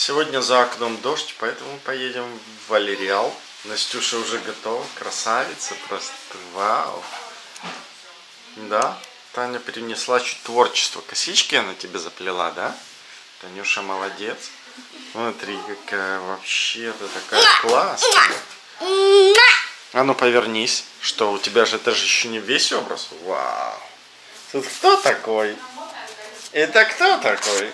Сегодня за окном дождь, поэтому поедем в Валериал. Настюша уже готова, красавица, просто вау. Да, Таня принесла чуть творчество. Косички она тебе заплела, да? Танюша молодец. Смотри, какая вообще-то такая классная. А ну повернись. Что, у тебя же это же еще не весь образ? Вау. Тут кто такой? Это кто такой?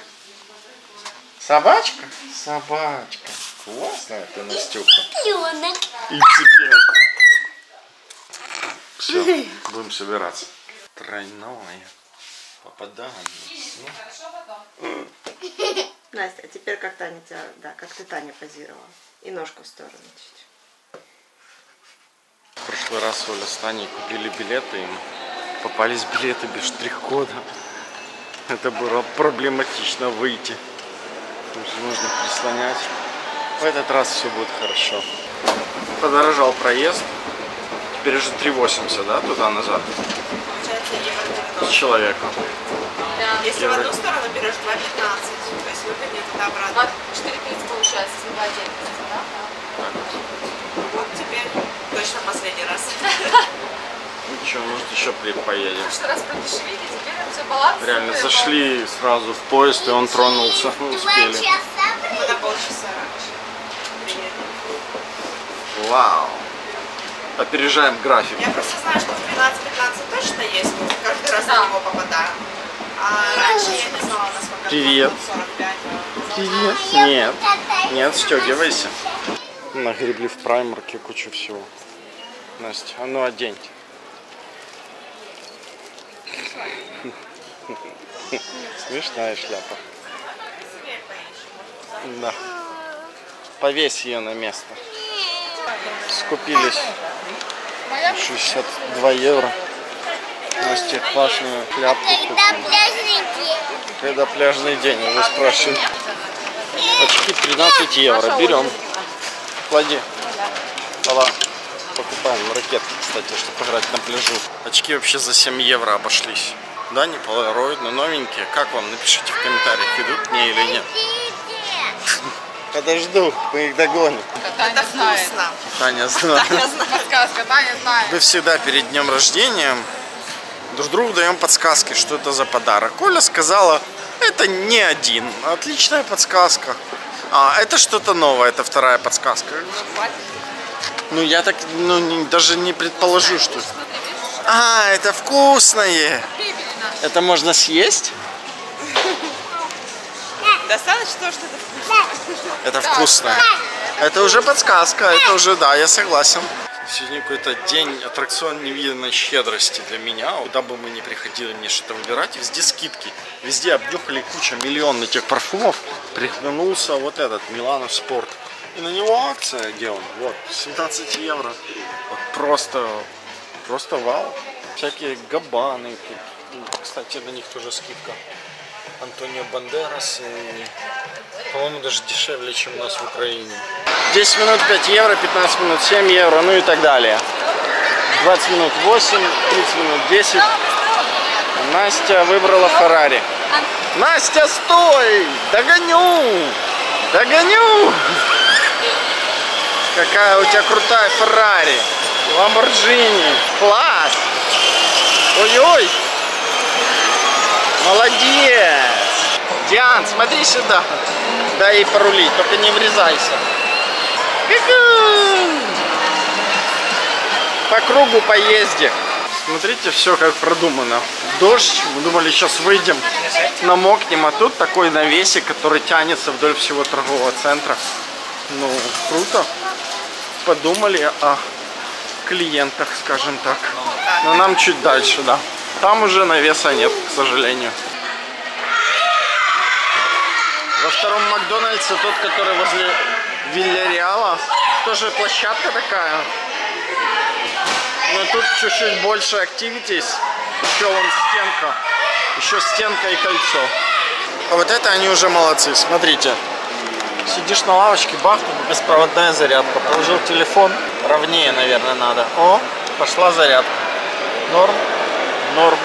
Собачка? Собачка. Классная ты, Настюха. Пленок. И теперь. Все, будем собираться. Тройное попадание. Ну, Настя, а теперь как Таня тебя, да, как ты Таня позировала. И ножку в сторону чуть. В прошлый раз Оля с Таней купили билеты, им попались билеты без штрих-кода. Это было проблематично выйти. Потому что нужно прислонять. В этот раз все будет хорошо. Подорожал проезд. Теперь уже 3,80, да, туда-назад? Получается евро С 90. человека. Если в одну сторону берешь 2,15, то есть выгоднее туда-обратно. 4.30 получается, если 2 да? Вот теперь точно последний раз. Ничего, может еще при поедем. В прошлый раз продешевили, теперь все баланс. Реально зашли сразу в поезд, и он тронулся. Успели. на полчаса раньше. приедем. Вау. Опережаем график. Я просто знаю, что в 12-15 точно есть. Мы каждый раз Да. на него попадаем. А раньше я не знала, насколько Привет. 45. Привет. Нет. Нет, стегивайся. Нагребли в праймарке кучу всего. Настя, а ну оденьте. Смешная шляпа. Да. Повесь ее на место. Скупились 62 евро. Настя классную шляпку Когда купили. пляжный день. Когда пляжный день, вы спрашиваете. Очки 13 евро. Берем. Клади. Давай. Покупаем ракетки, кстати, чтобы играть на пляжу. Очки вообще за 7 евро обошлись. Да, не полароид, но новенькие. Как вам? Напишите в комментариях, идут мне или нет. Подожду, мы их догоним. Таня Это знает. вкусно. Таня знает. Подсказка, Таня знает. Мы всегда перед днем рождения друг другу даем подсказки, что это за подарок. Коля сказала, это не один. Отличная подсказка. А, это что-то новое, это вторая подсказка. Ну, я так ну, не- даже не предположу, что... А, это вкусное. Это можно съесть? Достаточно того, что это вкусно. Это вкусное. Это уже подсказка, это уже, да, я согласен. Сегодня какой-то день аттракцион невиданной щедрости для меня. Куда бы мы ни приходили мне что-то выбирать, везде скидки. Везде обнюхали куча миллион этих парфумов. Приглянулся вот этот, Миланов Спорт. И на него акция, где он? Вот, 17 евро. Вот просто, просто вау. Всякие габаны. тут. Кстати, на них тоже скидка. Антонио Бандерас по-моему, даже дешевле, чем у нас в Украине. 10 минут 5 евро, 15 минут 7 евро, ну и так далее. 20 минут 8, 30 минут 10. Настя выбрала Феррари. Настя, стой! Догоню! Догоню! Какая у тебя крутая Феррари! Ламборджини! Класс! Ой-ой! Молодец! Диан, смотри сюда. Дай ей порулить, только не врезайся. По кругу поезде. Смотрите, все как продумано. Дождь, мы думали, сейчас выйдем, намокнем, а тут такой навесик, который тянется вдоль всего торгового центра. Ну, круто. Подумали о клиентах, скажем так. Но нам чуть дальше, да. Там уже навеса нет, к сожалению. Во втором Макдональдсе, тот, который возле Вильяреала, тоже площадка такая. Но тут чуть-чуть больше activities. Еще вон стенка. Еще стенка и кольцо. А вот это они уже молодцы, смотрите. Сидишь на лавочке, бах, беспроводная зарядка. Положил телефон, ровнее, наверное, надо. О, пошла зарядка. Норм, норм.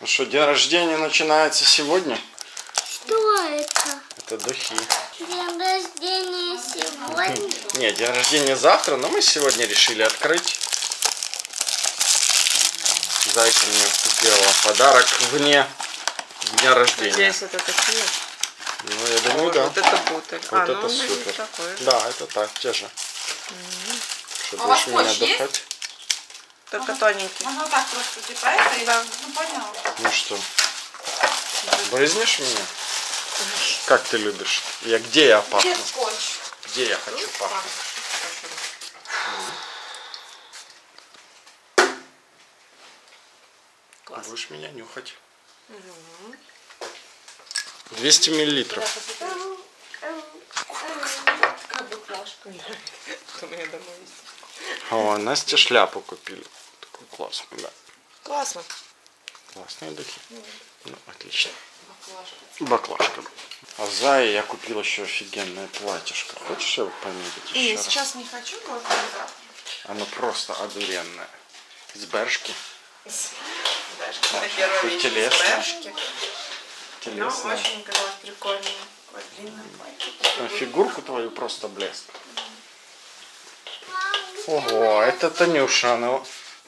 Ну что, день рождения начинается сегодня? Что это? Это духи. День рождения сегодня. Нет, день рождения завтра, но мы сегодня решили открыть. Зайка мне сделала подарок вне дня рождения. Надеюсь, это такие. Ну, я думаю, да. Вот это бутыль. Вот а, это ну, супер. такой. Да, это так, те же. Что, А у вас будешь меня отдыхать? Только тоненький. Можно так просто типа это и Да. ну понял. Ну что, брызнешь меня? Как ты любишь? Я где я пахну? Где скотч? Где я хочу пахнуть? Класс. Будешь меня нюхать. 200 миллилитров. О, Насте шляпу купили. Классную, да. Классно. Классные духи. Ну, отлично. Баклажка. Баклажка. А Зае я купил еще офигенное платьишко. Хочешь его померить еще Не, раз? сейчас не хочу, быть, завтра. Оно просто одуренное. С бершки. На Очень первом месте телесное. бэшки. Ну, Телесное. очень казалось прикольно. Длинное платье. На фигурку твою просто блеск. Ого, это Танюша, она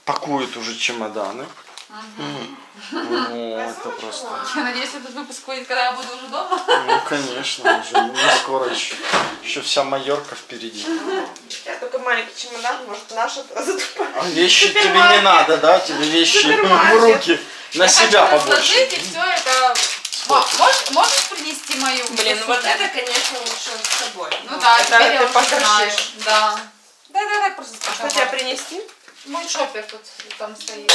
пакует уже чемоданы. Мгм. Ого, это просто... Я надеюсь, этот выпуск выйдет, когда я буду уже дома. Ну, конечно, уже не скоро еще. Еще вся Майорка впереди. Я только маленький чемодан, может, наша затупая. А вещи тебе не надо, да? Тебе вещи в руки. На Я себя хочу побольше. и все это... Можешь, можешь принести мою? Блин, ну вот это, конечно, лучше с собой. Ну да, Да, теперь я ты знаю. Да. Да, да, да, просто Что скажу. тебе принести? Мой шопер тут там стоит.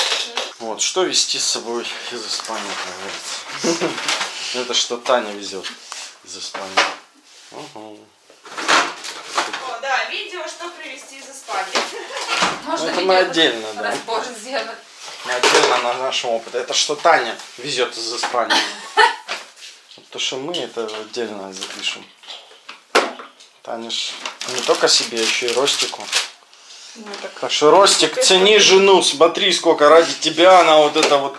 Вот, что везти с собой из Испании, как говорится. Это что Таня везет из Испании. О, да, видео, что привезти из Испании. Можно Ну, это мы отдельно, да. Разбор сделать. Мы отдельно на нашем опыте. Это что Таня везет из Испании. То, что мы это отдельно запишем. Таня ж не только себе, еще и Ростику. Ну, так Так что, Ростик, цени жену, смотри, сколько ради тебя она вот это вот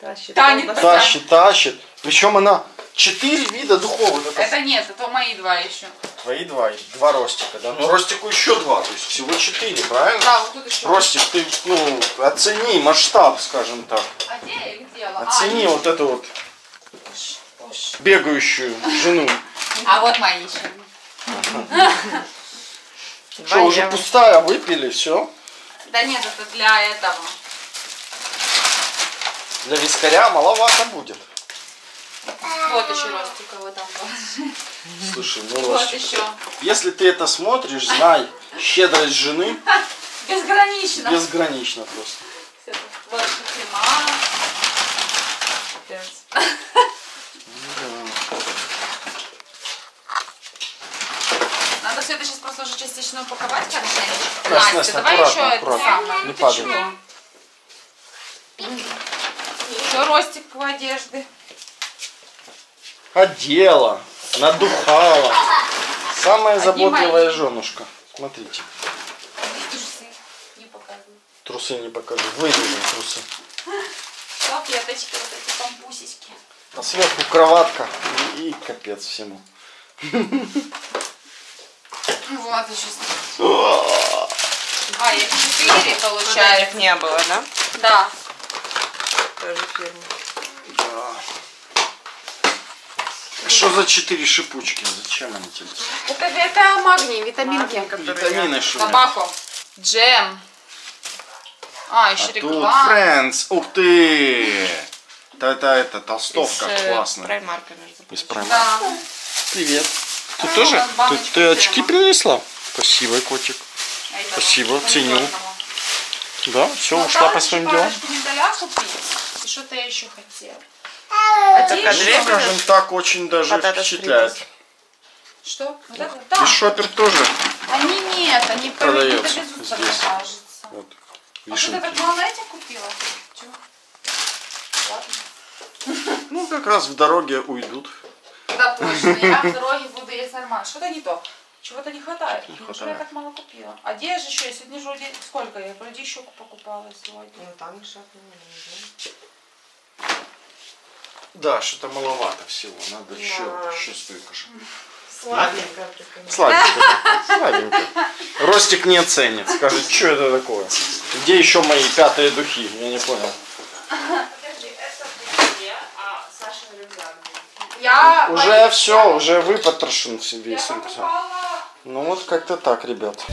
тащит. Колбаса. тащит, тащит. Причем она четыре вида духов. Вот это Это нет, это мои два еще. Твои два, два Ростика, да? Ну, Ростику еще два, то есть всего четыре, правильно? Да, вот тут еще. Ростик, ты, ну, оцени масштаб, скажем так. А где я их делала? Оцени а, вот эту вот бегающую жену. А вот мои еще. Два Что, уже евро. пустая, выпили, все? Да нет, это для этого. Для вискаря маловато будет. Вот еще ростиковый там был. Слушай, ну, Вот Ростик, еще. если ты это смотришь, знай, щедрость жены Безгранично. безгранична просто. Тут. Вот крема. Капец. Надо все это сейчас просто уже частично упаковать хорошенечко. Настя, Настя, давай еще это самое. Не падай. Еще ростик одежды. Одела, надухала. Самая заботливая женушка. Смотрите. Трусы не показываю. Трусы не покажу. Вырежем трусы. Салфеточки, вот эти пампусечки. А сверху кроватка и, и капец всему. Вот еще. А, их четыре Их получается. не было, да? Да. Тоже фирма. Что за четыре шипучки? Зачем они тебе? Это, это магний, витаминки. Витамины что? Табако. Джем. А, еще А тут реклама. Friends. Ух ты! Это, это, это толстовка Из, э, классная. Праймарка, между Из прочим. Primark. Да. Привет. Ты А, тоже? Ты, ты очки принесла? Спасибо, котик. А это Спасибо, ценю. Да, все, Ну, ушла по своим делам. И что-то я еще хотела. Это две скажем так, очень даже впечатляет. Что? Вот это? Да. И шопер тоже. Они нет, они продаются, мне здесь. кажется. Вот, А что ты вишенки. так мало этих купила? Чего? Ладно. Ну, как раз в дороге уйдут. Да точно, я в буду есть нормально. Что-то не то. Чего-то не хватает. Не хватает. Я так мало купила? А Одежда еще, я сегодня же оде... сколько я? Вроде еще покупала сегодня. Ну там еще одна Да, что-то маловато всего. Надо да. еще, еще столько же. Сладенько. Сладенько. Сладенько. Ростик не оценит. Скажет, что это такое? Где еще мои пятые духи? Я не понял. я... Уже все, уже выпотрошен себе. Я Ну вот как-то так, ребят.